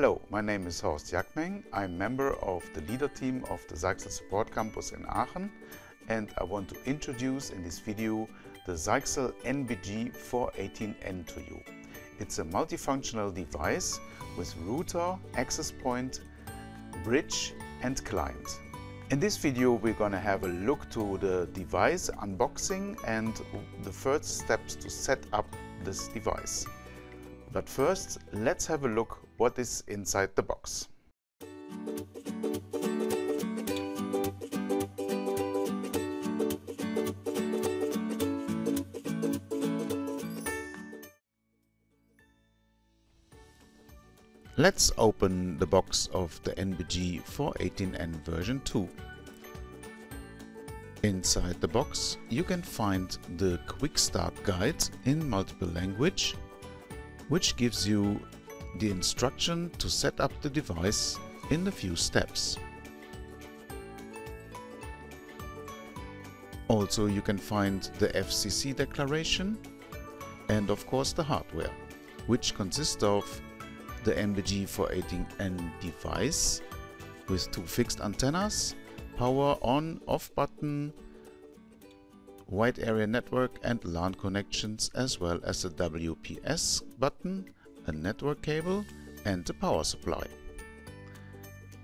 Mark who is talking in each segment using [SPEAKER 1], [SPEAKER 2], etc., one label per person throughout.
[SPEAKER 1] Hello, my name is Horst Jagmeng. I'm member of the leader team of the Zyxel Support Campus in Aachen and I want to introduce in this video the Zyxel NBG 418N to you. It's a multifunctional device with router, access point, bridge and client. In this video we're going to have a look to the device unboxing and the first steps to set up this device. But first let's have a look what is inside the box. Let's open the box of the NBG 418N version 2. Inside the box you can find the quick start guide in multiple language which gives you the instruction to set up the device in a few steps. Also you can find the FCC declaration and of course the hardware, which consists of the NBG 418N device with two fixed antennas, power on off button, wide area network and LAN connections as well as a WPS button, a network cable and a power supply.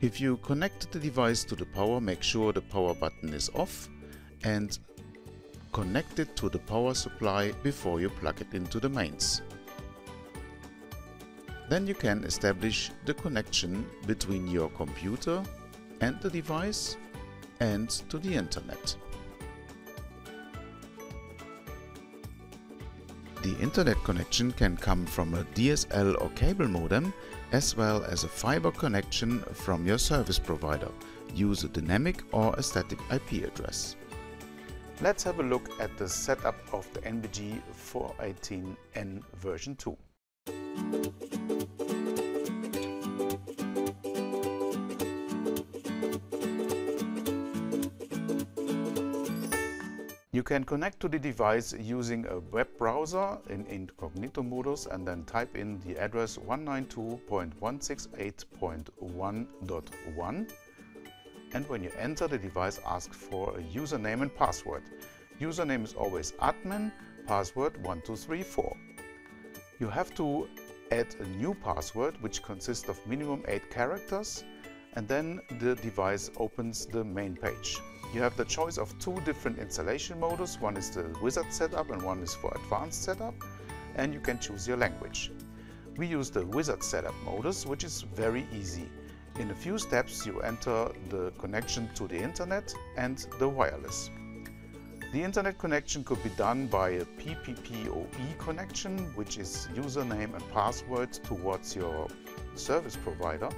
[SPEAKER 1] If you connect the device to the power make sure the power button is off and connect it to the power supply before you plug it into the mains. Then you can establish the connection between your computer and the device and to the internet. The internet connection can come from a DSL or cable modem as well as a fiber connection from your service provider. Use a dynamic or a static IP address. Let's have a look at the setup of the NBG 418N version 2. You can connect to the device using a web browser in incognito modus and then type in the address 192.168.1.1 and when you enter the device ask for a username and password. Username is always admin, password 1234. You have to add a new password which consists of minimum 8 characters and then the device opens the main page. You have the choice of two different installation modes. One is the wizard setup and one is for advanced setup. And you can choose your language. We use the wizard setup modus, which is very easy. In a few steps you enter the connection to the internet and the wireless. The internet connection could be done by a PPPoE connection, which is username and password towards your service provider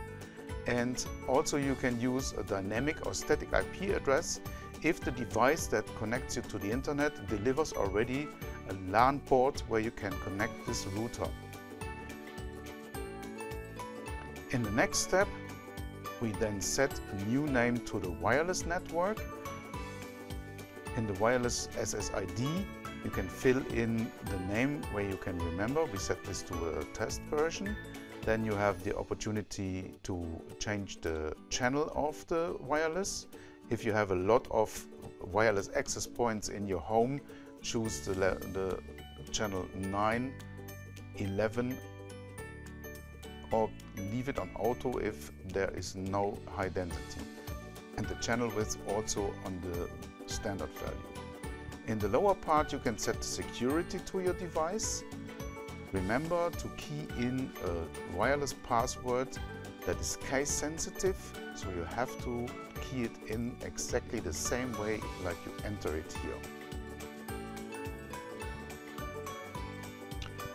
[SPEAKER 1] and also you can use a dynamic or static IP address if the device that connects you to the internet delivers already a LAN port where you can connect this router. In the next step, we then set a new name to the wireless network. In the wireless SSID, you can fill in the name where you can remember. We set this to a test version then you have the opportunity to change the channel of the wireless. If you have a lot of wireless access points in your home, choose the, the channel 9, 11 or leave it on auto if there is no high density. And the channel width also on the standard value. In the lower part you can set the security to your device Remember to key in a wireless password that is case sensitive, so you have to key it in exactly the same way like you enter it here.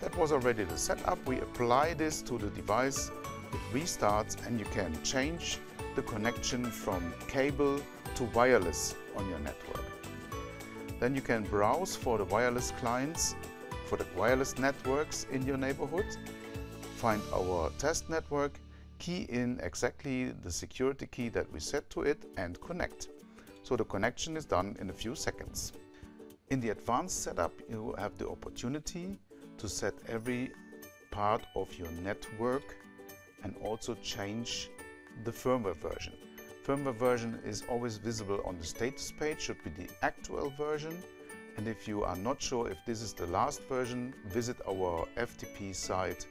[SPEAKER 1] That was already the setup. We apply this to the device, it restarts and you can change the connection from cable to wireless on your network. Then you can browse for the wireless clients for the wireless networks in your neighborhood. Find our test network, key in exactly the security key that we set to it and connect. So the connection is done in a few seconds. In the advanced setup, you have the opportunity to set every part of your network and also change the firmware version. Firmware version is always visible on the status page, should be the actual version. And if you are not sure if this is the last version, visit our FTP site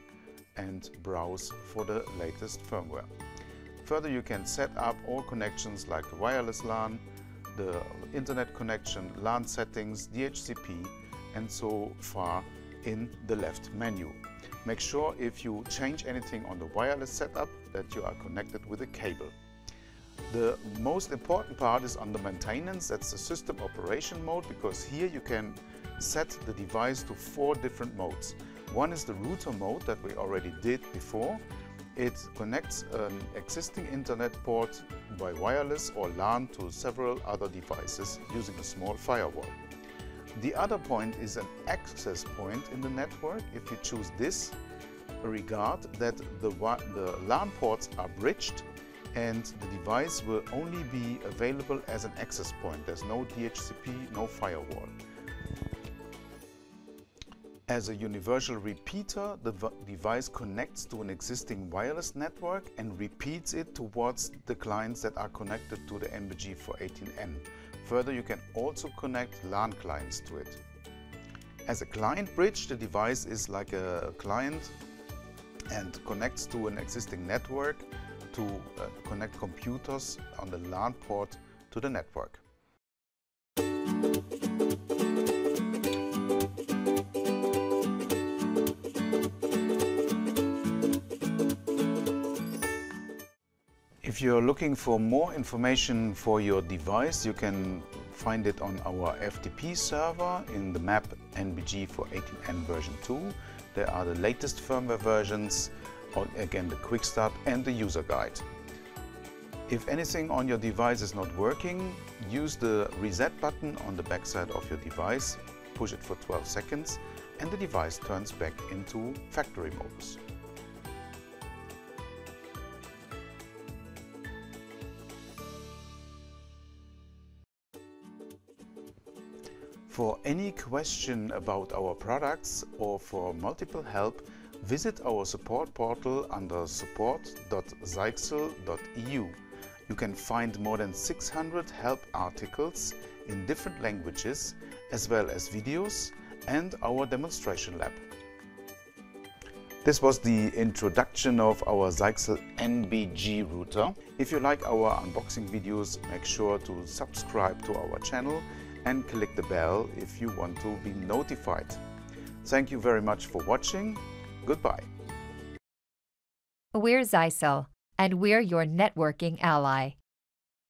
[SPEAKER 1] and browse for the latest firmware. Further, you can set up all connections like the wireless LAN, the internet connection, LAN settings, DHCP, and so far in the left menu. Make sure if you change anything on the wireless setup that you are connected with a cable. The most important part is under maintenance, that's the system operation mode, because here you can set the device to four different modes. One is the router mode that we already did before. It connects an existing internet port by wireless or LAN to several other devices using a small firewall. The other point is an access point in the network. If you choose this, regard that the, the LAN ports are bridged and the device will only be available as an access point. There's no DHCP, no firewall. As a universal repeater, the device connects to an existing wireless network and repeats it towards the clients that are connected to the NBG 418N. Further, you can also connect LAN clients to it. As a client bridge, the device is like a client and connects to an existing network to uh, connect computers on the LAN port to the network. If you're looking for more information for your device, you can find it on our FTP server in the map NBG 418N version 2. There are the latest firmware versions, again the quick start and the user guide. If anything on your device is not working, use the reset button on the backside of your device, push it for 12 seconds and the device turns back into factory modus. For any question about our products or for multiple help, visit our support portal under support.zyxel.eu. You can find more than 600 help articles in different languages, as well as videos and our demonstration lab. This was the introduction of our Zyxel NBG router. If you like our unboxing videos, make sure to subscribe to our channel and click the bell if you want to be notified. Thank you very much for watching. Goodbye.
[SPEAKER 2] We're Zyxel, and we're your networking ally.